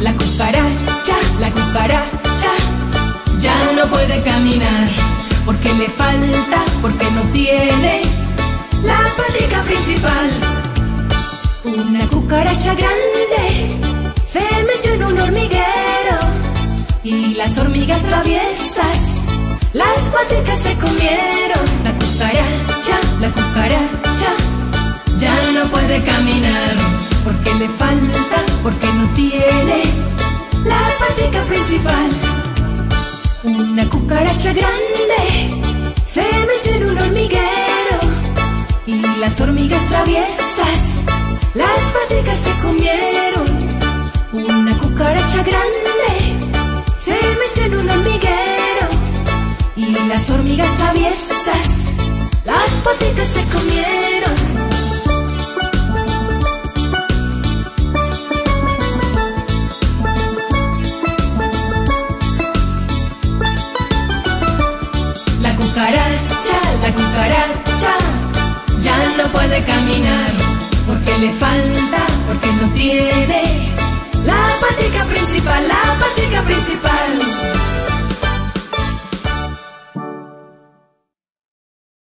la cucaracha, la cucaracha ya no puede caminar porque le falta, porque no tiene la patica principal. Una cucaracha grande se metió en un hormiguero y las hormigas traviesas las paticas se comieron. La cucaracha, la cucaracha ya no puede caminar. Una cucaracha grande se metió en un hormiguero y las hormigas traviesas las paticas se comieron. Una cucaracha grande se metió en un hormiguero y las hormigas traviesas la cucaracha ya no puede caminar porque le falta, porque no tiene la patica principal.